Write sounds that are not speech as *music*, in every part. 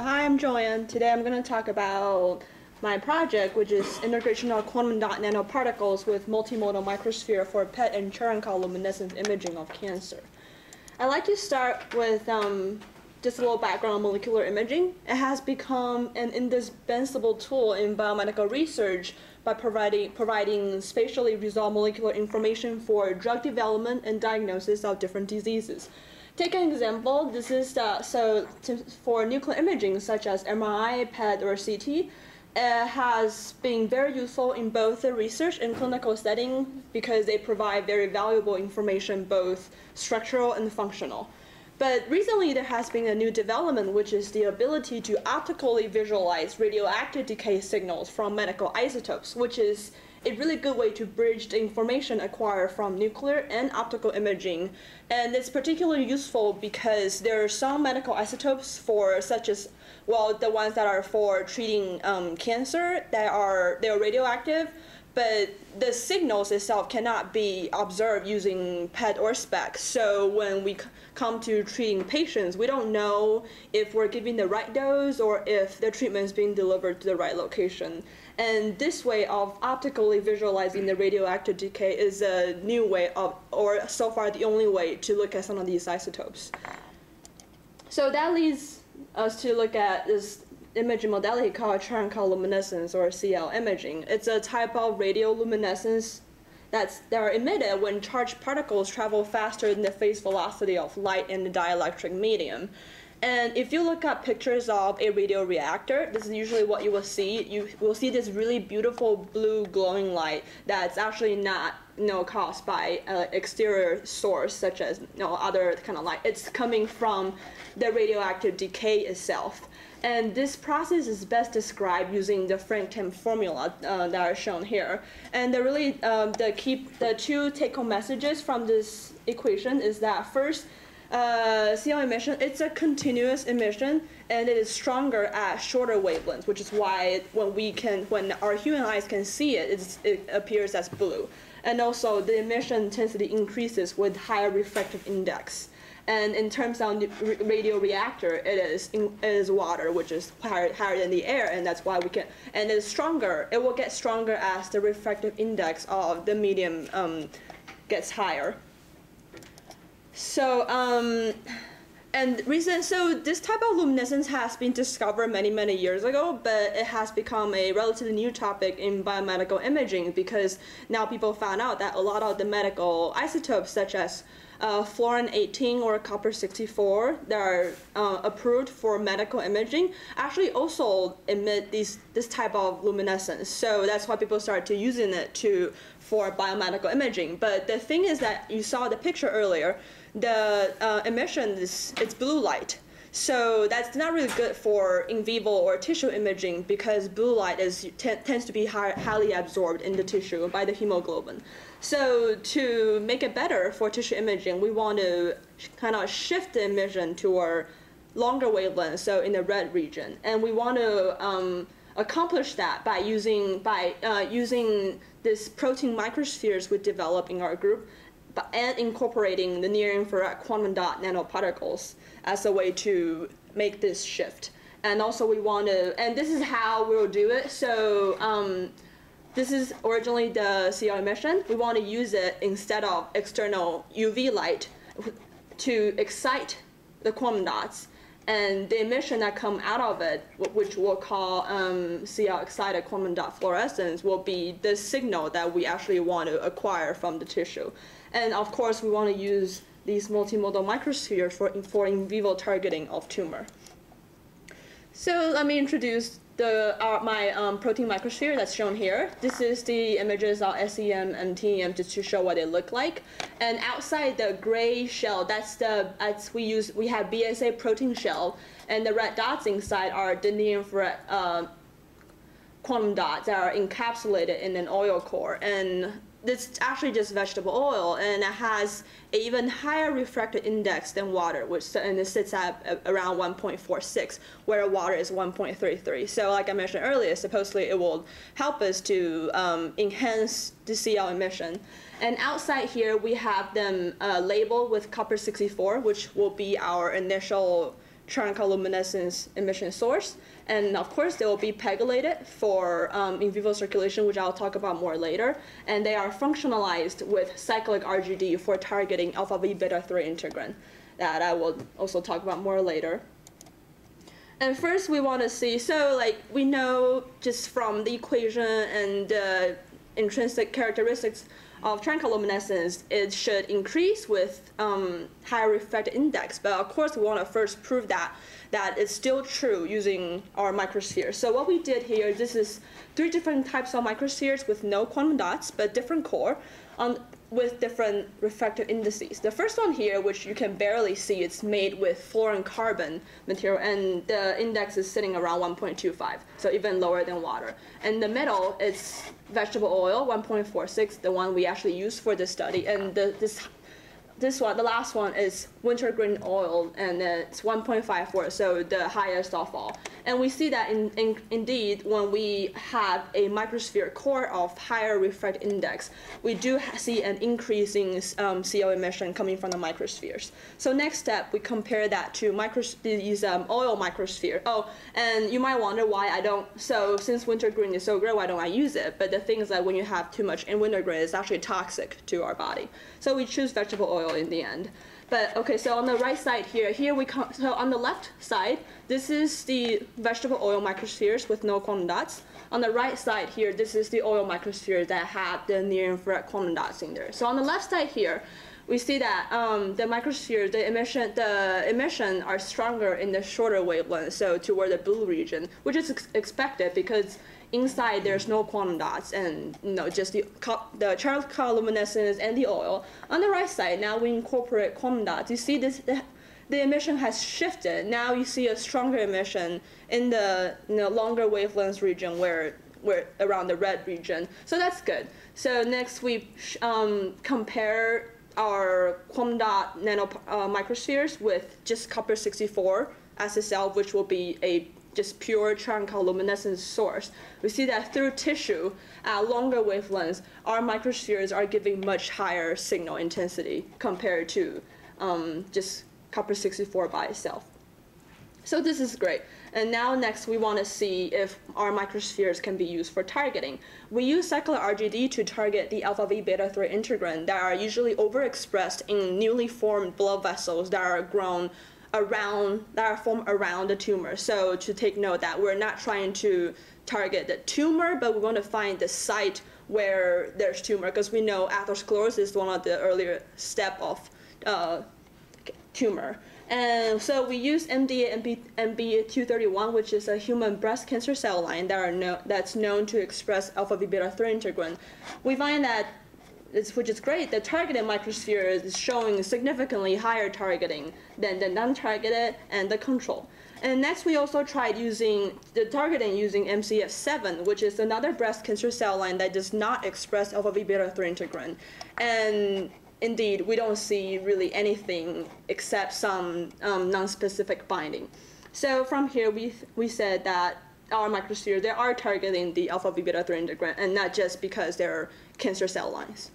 Hi, I'm Joanne. Today I'm going to talk about my project, which is integration of quantum dot nanoparticles with multimodal microsphere for PET and luminescence imaging of cancer. I'd like to start with um, just a little background on molecular imaging. It has become an indispensable tool in biomedical research by providing, providing spatially resolved molecular information for drug development and diagnosis of different diseases. Take an example. This is the, so for nuclear imaging such as MRI, PET, or CT. It uh, has been very useful in both the research and clinical setting because they provide very valuable information, both structural and functional. But recently there has been a new development, which is the ability to optically visualize radioactive decay signals from medical isotopes, which is a really good way to bridge the information acquired from nuclear and optical imaging. And it's particularly useful because there are some medical isotopes for such as well the ones that are for treating um, cancer that are they're radioactive but the signals itself cannot be observed using PET or SPECT. So when we come to treating patients, we don't know if we're giving the right dose or if the treatment is being delivered to the right location. And this way of optically visualizing the radioactive decay is a new way of, or so far the only way to look at some of these isotopes. So that leads us to look at this imaging modality called luminescence or CL imaging. It's a type of radioluminescence that's that are emitted when charged particles travel faster than the phase velocity of light in the dielectric medium. And if you look at pictures of a radio reactor, this is usually what you will see. You will see this really beautiful blue glowing light that's actually not you know, caused by an exterior source such as you know, other kind of light. It's coming from the radioactive decay itself. And this process is best described using the Frank-Tamm formula uh, that are shown here. And the really um, the key the two take-home messages from this equation is that first uh, CL emission, it's a continuous emission and it is stronger at shorter wavelengths, which is why when we can, when our human eyes can see it, it appears as blue. And also the emission intensity increases with higher refractive index. And in terms of the radio reactor, it is in, it is water, which is higher, higher than the air, and that's why we can. And it's stronger. It will get stronger as the refractive index of the medium um, gets higher. So, um, and reason so this type of luminescence has been discovered many many years ago, but it has become a relatively new topic in biomedical imaging because now people found out that a lot of the medical isotopes, such as uh, fluorine 18 or copper 64 that are uh, approved for medical imaging actually also emit these this type of luminescence. So that's why people started to using it to for biomedical imaging. But the thing is that you saw the picture earlier the uh, emission is it's blue light. So that's not really good for in vivo or tissue imaging because blue light is tends to be high, highly absorbed in the tissue by the hemoglobin. So to make it better for tissue imaging, we want to kind of shift the emission to our longer wavelength, so in the red region, and we want to um, accomplish that by using by uh, using this protein microspheres we developed in our group and incorporating the near infrared quantum dot nanoparticles as a way to make this shift. And also we want to, and this is how we'll do it. So um, this is originally the CL emission. We want to use it instead of external UV light to excite the quantum dots. And the emission that come out of it, which we'll call um, excited quantum dot fluorescence, will be the signal that we actually want to acquire from the tissue. And of course, we want to use these multimodal microspheres for, for in vivo targeting of tumor. So let me introduce the, uh, my um, protein microsphere that's shown here. This is the images of SEM and TEM just to show what they look like. And outside the gray shell, that's the that's we use we have BSA protein shell, and the red dots inside are the near infrared uh, quantum dots that are encapsulated in an oil core. And it's actually just vegetable oil and it has an even higher refractive index than water which and it sits at around 1.46 where water is 1.33 so like i mentioned earlier supposedly it will help us to um, enhance the cl emission and outside here we have them uh, labeled with copper 64 which will be our initial luminescence emission source. And of course, they will be pegylated for um, in vivo circulation, which I'll talk about more later. And they are functionalized with cyclic RGD for targeting alpha V beta 3 integrin that I will also talk about more later. And first we want to see, so like we know just from the equation and the intrinsic characteristics of Cherenkov luminescence, it should increase with um, higher refractive index. But of course, we want to first prove that that is still true using our microsphere. So what we did here, this is three different types of microspheres with no quantum dots, but different core. On with different refractive indices. The first one here, which you can barely see, it's made with fluorine carbon material, and the index is sitting around 1.25, so even lower than water. And the middle it's vegetable oil, 1.46, the one we actually use for this study, and the, this this one, the last one is wintergreen oil, and it's 1.54, so the highest of all. And we see that in, in, indeed when we have a microsphere core of higher refractive index, we do see an increasing um, CL emission coming from the microspheres. So next step, we compare that to micros these um, oil microsphere. Oh, and you might wonder why I don't, so since wintergreen is so great, why don't I use it? But the thing is that when you have too much in wintergreen, it's actually toxic to our body. So we choose vegetable oil in the end. But okay, so on the right side here, here we come, so on the left side, this is the vegetable oil microspheres with no quantum dots. On the right side here, this is the oil microsphere that have the near-infrared quantum dots in there. So on the left side here, we see that um, the microsphere, the emission, the emission are stronger in the shorter wavelength, so toward the blue region, which is ex expected because inside there's no quantum dots and you know just the the charge luminescence and the oil. On the right side, now we incorporate quantum dots. You see this. The, emission has shifted. Now you see a stronger emission in the you know, longer wavelength region where where around the red region. So that's good. So next we um, compare our quantum dot nano uh, microspheres with just copper 64 SSL, which will be a just pure luminescence source, we see that through tissue at longer wavelengths, our microspheres are giving much higher signal intensity compared to um, just copper 64 by itself. So this is great. And now next we want to see if our microspheres can be used for targeting. We use cyclic RGD to target the alpha V beta 3 integrin that are usually overexpressed in newly formed blood vessels that are grown around that are formed around the tumor. So to take note that we're not trying to target the tumor, but we want to find the site where there's tumor because we know atherosclerosis is one of the earlier step of uh, tumor. And so we use MDA MB, MB231, which is a human breast cancer cell line that are no, that's known to express alpha V beta 3 integrin. We find that which is great, the targeted microsphere is showing significantly higher targeting than the non-targeted and the control. And next, we also tried using the targeting using MCF7, which is another breast cancer cell line that does not express alpha V beta 3 integrin. And indeed, we don't see really anything except some um, non-specific binding. So from here, we, we said that our microsphere, they are targeting the alpha V beta 3 integrin, and not just because they're cancer cell lines.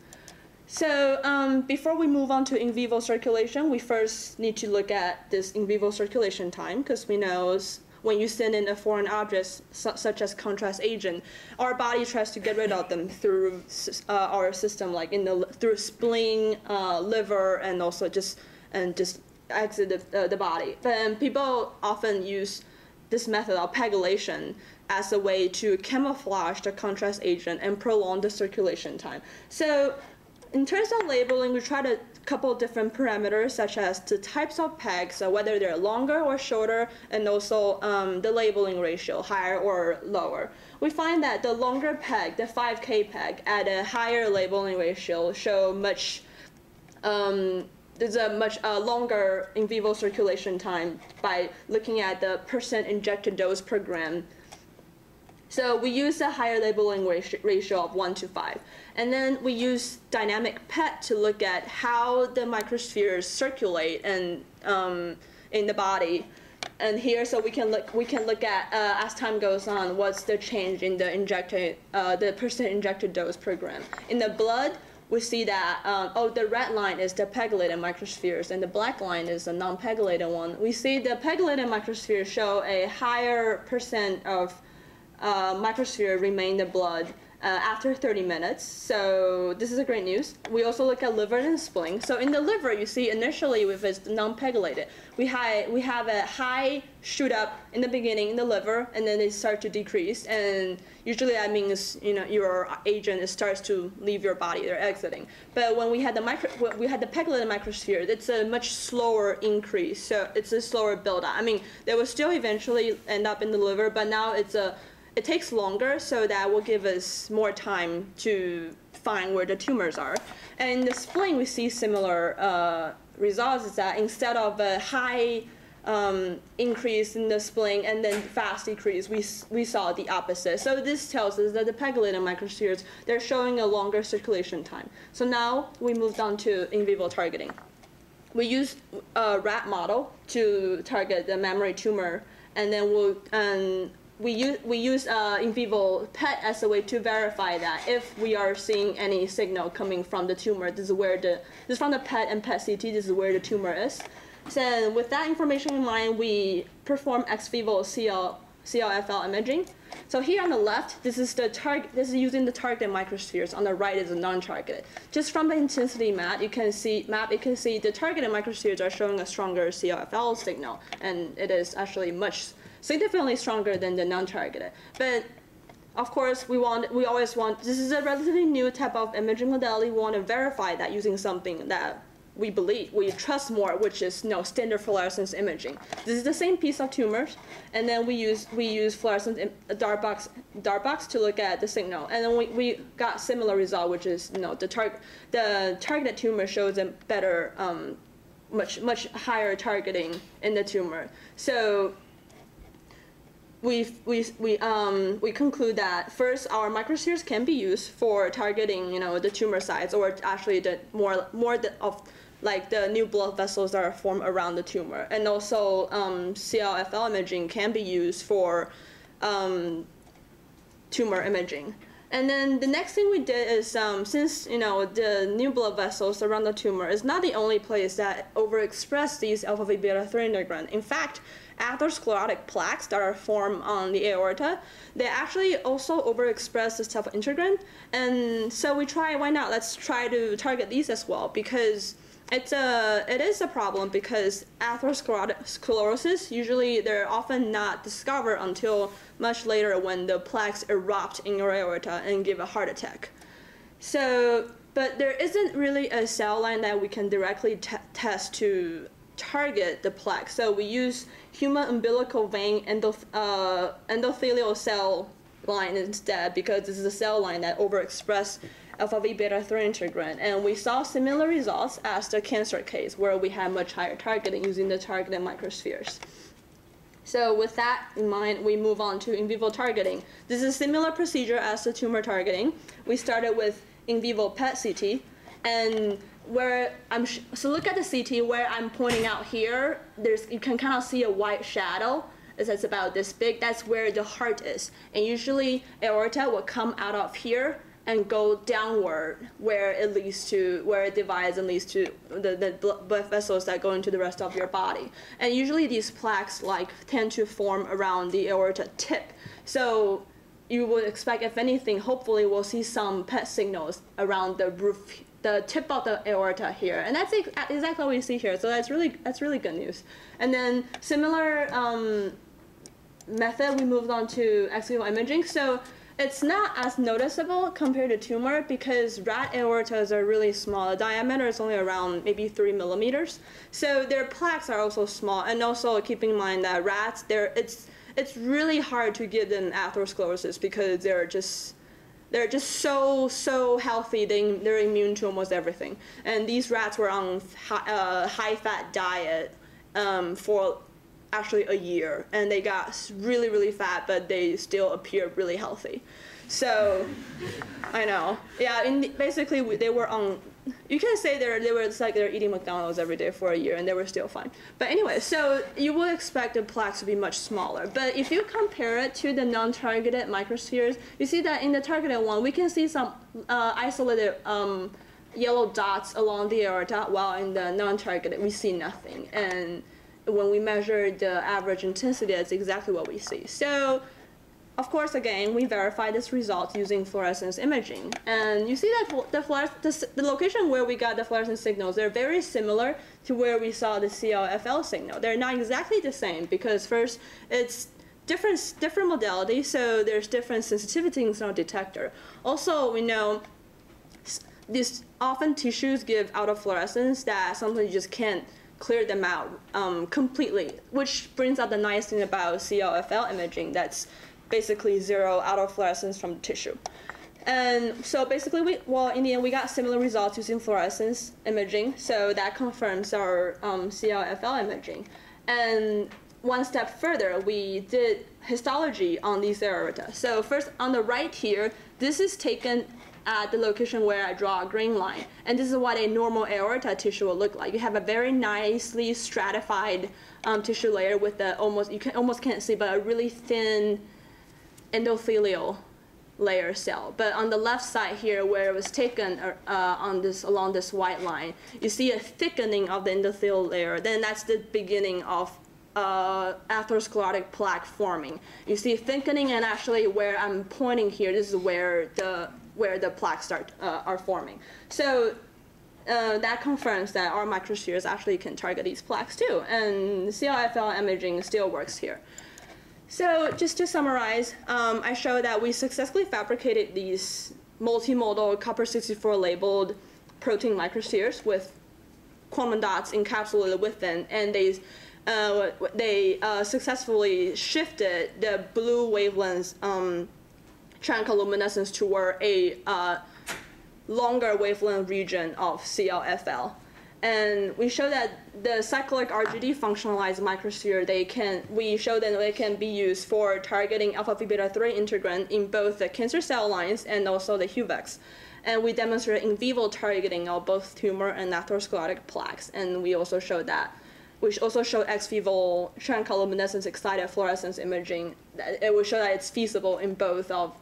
So um, before we move on to in vivo circulation, we first need to look at this in vivo circulation time because we know when you send in a foreign object su such as contrast agent, our body tries to get rid of them through uh, our system, like in the through spleen, uh, liver, and also just and just exit the, uh, the body. But people often use this method of pegylation as a way to camouflage the contrast agent and prolong the circulation time. So in terms of labeling, we tried a couple different parameters such as the types of pegs, so whether they're longer or shorter, and also um, the labeling ratio, higher or lower. We find that the longer peg, the 5K peg, at a higher labeling ratio show much um, there's a much uh, longer in vivo circulation time by looking at the percent injected dose per gram so we use a higher labeling ratio of 1 to 5. And then we use dynamic PET to look at how the microspheres circulate and um, in the body. And here, so we can look, we can look at uh, as time goes on, what's the change in the injected, uh, the percent injected dose per gram. In the blood, we see that, um, oh, the red line is the pegylated microspheres and the black line is the non-pegylated one. We see the pegylated microspheres show a higher percent of uh, microsphere remain in the blood uh, after 30 minutes. So this is a great news. We also look at liver and spleen. So in the liver, you see initially with it's non-pegylated, we, have we have a high shoot up in the beginning in the liver, and then it starts to decrease. And usually that means you know your agent starts to leave your body, they're exiting. But when we had the micro, we had the pegylated microsphere, it's a much slower increase. So it's a slower buildup. I mean, they will still eventually end up in the liver, but now it's a it takes longer, so that will give us more time to find where the tumors are. And in the spleen, we see similar uh, results. Is that instead of a high um, increase in the spleen and then fast decrease, we, we saw the opposite. So this tells us that the pegylated microspheres, they're showing a longer circulation time. So now we moved on to in vivo targeting. We used a rat model to target the mammary tumor, and then we'll, um, we use we use uh, in vivo PET as a way to verify that if we are seeing any signal coming from the tumor, this is where the this is from the PET and PET CT. This is where the tumor is. So with that information in mind, we perform ex vivo CL, CLFL imaging. So here on the left, this is the target. This is using the targeted microspheres. On the right is the non-targeted. Just from the intensity map, you can see map. You can see the targeted microspheres are showing a stronger CLFL signal, and it is actually much significantly stronger than the non-targeted. But of course, we want we always want this is a relatively new type of imaging modality. We want to verify that using something that we believe we trust more, which is you know, standard fluorescence imaging. This is the same piece of tumors, and then we use we use fluorescence dark box dark box to look at the signal, and then we, we got similar result, which is you know the target the targeted tumor shows a better um, much much higher targeting in the tumor. So we we we um we conclude that first our microspheres can be used for targeting you know the tumor sites or actually the more more of like the new blood vessels that are formed around the tumor and also um, CLFL imaging can be used for um, tumor imaging. And then the next thing we did is um, since you know the new blood vessels around the tumor is not the only place that overexpress these alpha v beta 3 integrin. In fact, atherosclerotic plaques that are formed on the aorta, they actually also overexpress this type of integrin. And so we try, why not? Let's try to target these as well because it's a it is a problem because atherosclerosis usually they're often not discovered until much later when the plaques erupt in your aorta and give a heart attack. So, but there isn't really a cell line that we can directly test to target the plaque. So we use human umbilical vein endoth uh, endothelial cell line instead because this is a cell line that overexpress alpha V beta 3 integrin. And we saw similar results as the cancer case where we had much higher targeting using the targeted microspheres. So with that in mind, we move on to in vivo targeting. This is a similar procedure as the tumor targeting. We started with in vivo PET CT, and where I'm so look at the CT where I'm pointing out here. There's you can kind of see a white shadow. It's about this big. That's where the heart is, and usually aorta will come out of here and go downward where it leads to where it divides and leads to the, the blood vessels that go into the rest of your body and usually these plaques like tend to form around the aorta tip so you would expect if anything hopefully we'll see some PET signals around the roof the tip of the aorta here, and that's exactly what we see here. So that's really that's really good news. And then similar um, method, we moved on to ex vivo imaging. So it's not as noticeable compared to tumor because rat aortas are really small. The diameter is only around maybe three millimeters. So their plaques are also small. And also keeping in mind that rats, they're, it's, it's really hard to give them atherosclerosis because they're just they're just so so healthy they, they're immune to almost everything and these rats were on high, uh, high fat diet um, for actually a year and they got really really fat but they still appear really healthy so i know yeah basically they were on you can say they're they were like they're eating McDonald's every day for a year and they were still fine. But anyway, so you would expect the plaques to be much smaller. But if you compare it to the non-targeted microspheres, you see that in the targeted one we can see some uh, isolated um, yellow dots along the aorta, while in the non-targeted we see nothing. And when we measure the average intensity, that's exactly what we see. So of course, again, we verify this result using fluorescence imaging. And you see that the, the, the, location where we got the fluorescence signals, they're very similar to where we saw the CLFL signal. They're not exactly the same because first, it's different, different modality, so there's different sensitivities in our detector. Also, we know these often tissues give autofluorescence that sometimes you just can't clear them out um, completely, which brings out the nice thing about CLFL imaging that's basically zero autofluorescence from the tissue. And so basically, we, well, in the end, we got similar results using fluorescence imaging. So that confirms our um, CLFL imaging. And one step further, we did histology on these aorta. So first, on the right here, this is taken at the location where I draw a green line. And this is what a normal aorta tissue will look like. You have a very nicely stratified um, tissue layer with the almost, you can almost can't see, but a really thin endothelial layer cell. But on the left side here, where it was taken uh, on this along this white line, you see a thickening of the endothelial layer. Then that's the beginning of uh, atherosclerotic plaque forming. You see thickening, and actually where I'm pointing here, this is where the where the plaques start uh, are forming. So. Uh, that confirms that our microspheres actually can target these plaques too, and CLFL imaging still works here. So just to summarize, um, I show that we successfully fabricated these multimodal copper-64 labeled protein microspheres with quantum dots encapsulated within, and they uh, they uh, successfully shifted the blue wavelengths um, luminescence toward a uh, longer wavelength region of CLFL. And we show that the cyclic RGD functionalized microsphere, they can, we show that they can be used for targeting alpha v beta 3 integrin in both the cancer cell lines and also the HUVECs. And we demonstrate in vivo targeting of both tumor and atherosclerotic plaques. And we also showed that, we also showed ex vivo Cherenkov luminescence excited fluorescence imaging. It will show that it's feasible in both of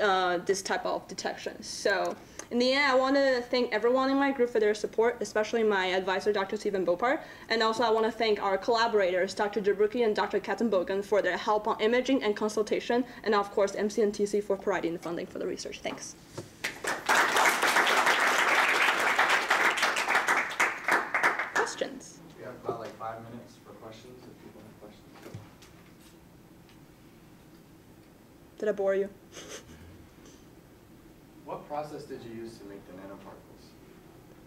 uh, this type of detection. So in the end, I want to thank everyone in my group for their support, especially my advisor, Dr. Stephen Boppart, And also I want to thank our collaborators, Dr. Jabruki and Dr. Katzenellenbogen for their help on imaging and consultation, and of course MCNTC for providing the funding for the research. Thanks. Questions? We have about like five minutes for questions if people have questions. Did I bore you? What process did you use to make the nanoparticles?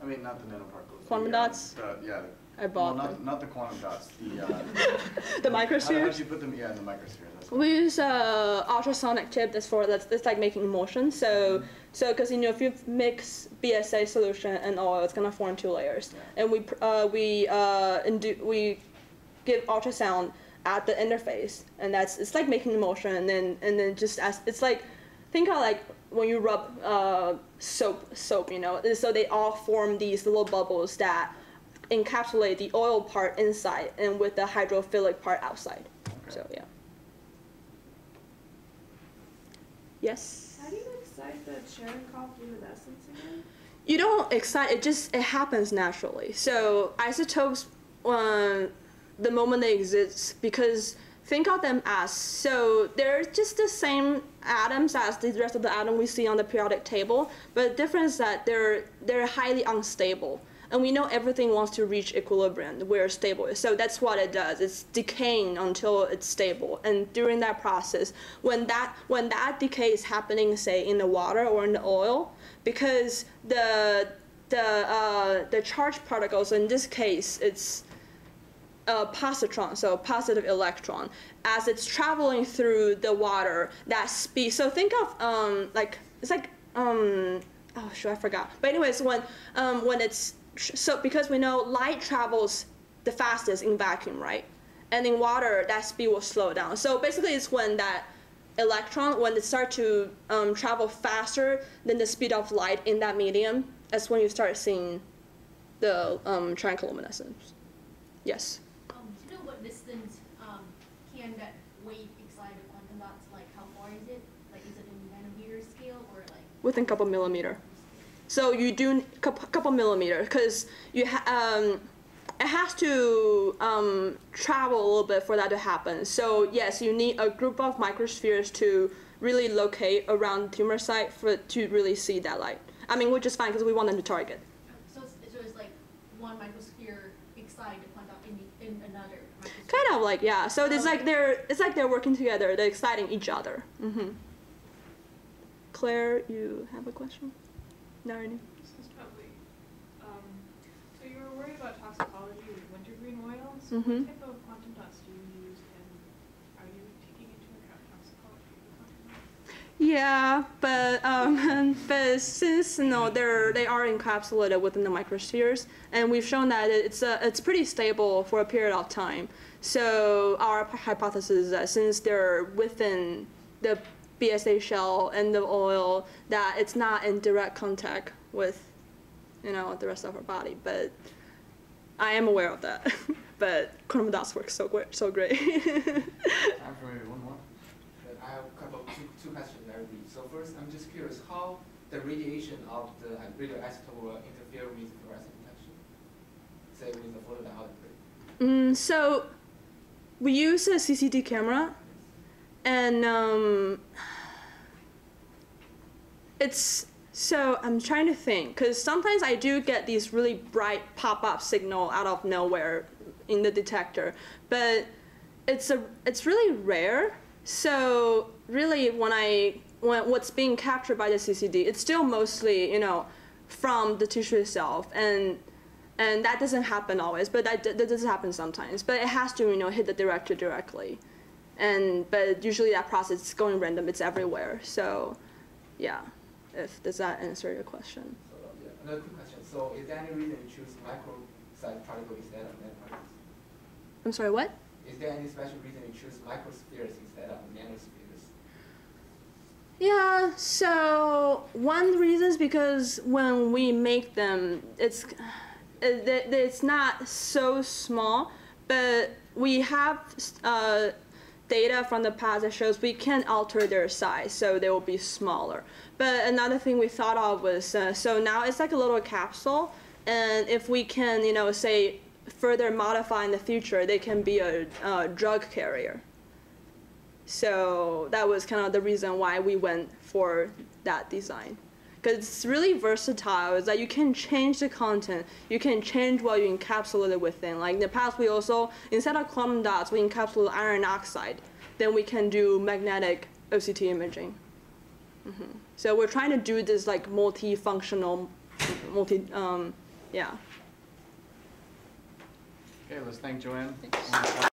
I mean, not the nanoparticles. Quantum the, uh, dots? The, yeah. I bought well, them. not, not the quantum dots. The, uh, *laughs* the How, how did you put them? Yeah, in the microsphere. That's We use uh, ultrasonic tip that's for that's, that's like making motion. So Mhm. so because you know if you mix BSA solution and oil, it's gonna form two layers. Yeah. And we uh, we uh, indu- we give ultrasound at the interface, and that's it's like making motion, and then and then just as it's like think of like when you rub uh, soap soap, you know, so they all form these little bubbles that encapsulate the oil part inside and with the hydrophilic part outside. Okay. So yeah. Yes. How do you excite the Cherenkov luminescence again? You don't excite it just it happens naturally. So isotopes um, the moment they exist because think of them as so they're just the same atoms as the rest of the atom we see on the periodic table, but the difference is that they're they're highly unstable. And we know everything wants to reach equilibrium where stable is. So that's what it does. It's decaying until it's stable. And during that process, when that when that decay is happening, say in the water or in the oil, because the the uh, the charged particles in this case it's a positron, so a positive electron, as it's traveling through the water, that speed. So think of um, like it's like um, oh sure I forgot. But anyways, when um, when it's so because we know light travels the fastest in vacuum, right? And in water, that speed will slow down. So basically, it's when that electron, when it start to um, travel faster than the speed of light in that medium, that's when you start seeing the um, Cherenkov luminescence. Yes. Um, do you know what distance um, can that wave excite a quantum dots? Like, how far is it? Like, is it in nanometer scale or like? within a couple millimeter. So you do a couple, couple millimeter because you ha- um, it has to um, travel a little bit for that to happen. So yes, you need a group of microspheres to really locate around tumor site for to really see that light. I mean, which is fine because we want them to target. So it's, so it's like one microsphere excite the quantum in, in another microsphere. Kind of like yeah. So it's like they're it's like they're working together. They're exciting each other. hmm Claire, you have a question? Narani? This is probably, um, so you were worried about toxicology with wintergreen oils. Mhm. What type of quantum dots do you use and are you taking into account toxicology with quantum dots? Yeah, but um, *laughs* but since you know they're they are encapsulated within the microspheres, and we've shown that it's a, it's pretty stable for a period of time. So our hypothesis is that since they're within the BSA shell and the oil, that it's not in direct contact with, you know, the rest of our body. But I am aware of that. *laughs* but quantum dots work so great, so great. Time for maybe one more? I have a couple, two, two questions, first, I'm just curious how the radiation of the radioisotope will interfere with the fluorescent detection, say with the photodiode. Mm, so we use a CCD camera, and um, it's so I'm trying to think because sometimes I do get these really bright pop-up signal out of nowhere in the detector, but it's a it's really rare. So really, when I when what's being captured by the CCD, it's still mostly you know from the tissue itself and and that doesn't happen always, but that, that does happen sometimes. But it has to, you know, hit the director directly, and but usually that process is going random. It's everywhere. So, yeah. If does that answer your question? So, yeah, another quick question. So is there any reason you choose micro-sized particles instead of nanoparticles? I'm sorry. What? Is there any special reason you choose microspheres instead of nanospheres? Yeah. So one reason is because when we make them, it's it, it- it's not so small, but we have uh, data from the past that shows we can alter their size, so they will be smaller. But another thing we thought of was uh, so now it's like a little capsule, and if we can, you know, say further modify in the future, they can be a, uh drug carrier. So that was kind of the reason why we went for that design. Because it's really versatile. It's that you can change the content. You can change what you encapsulate it within. Like in the past, we also, instead of quantum dots, we encapsulate iron oxide. Then we can do magnetic OCT imaging. hmm So we're trying to do this like multifunctional, multi, um, yeah. Okay, let's thank Joanne. Thanks. One more time.